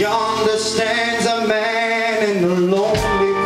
Yonder stands a man in the lonely